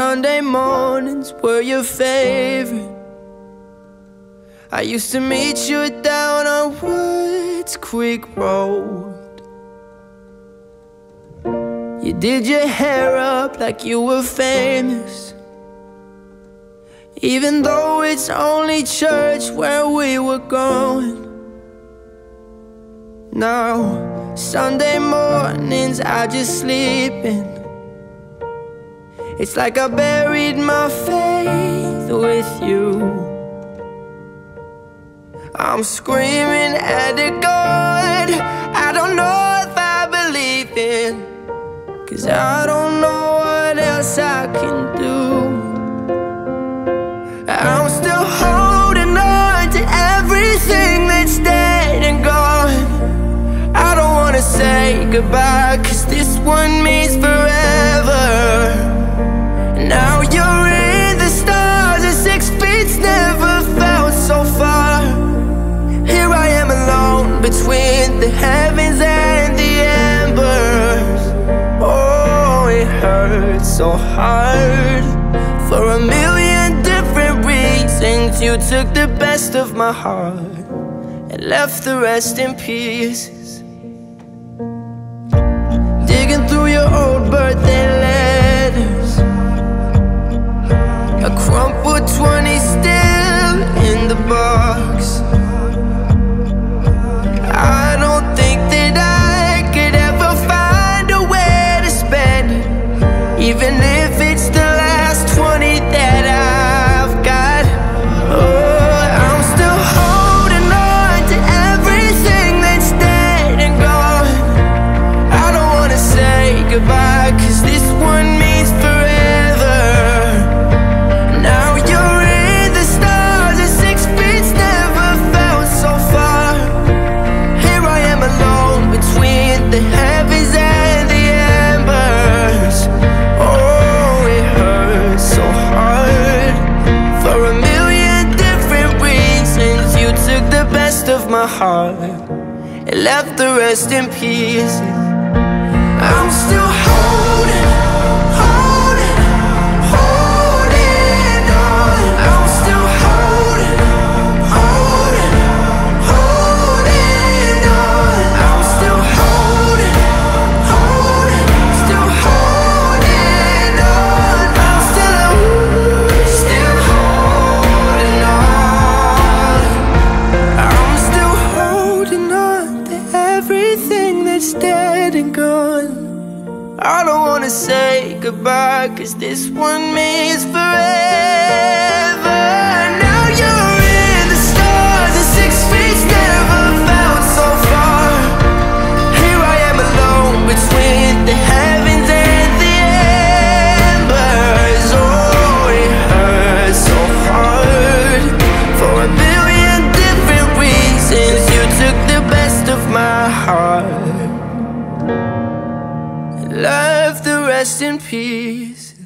Sunday mornings were your favorite. I used to meet you down on Woods Creek Road. You did your hair up like you were famous. Even though it's only church where we were going. Now, Sunday mornings I just sleep in. It's like I buried my faith with you. I'm screaming at the God. I don't know if I believe in Cause I don't know what else I can do. I'm still holding on to everything that's dead and gone. I don't wanna say goodbye Cause this one it hurts so hard. For a million different reasons You took the best of my heart And left the rest in pieces Digging through your old my heart And left the rest in pieces I'm still dead and gone. I don't wanna say goodbye, cause this one means forever. And the rest in peace.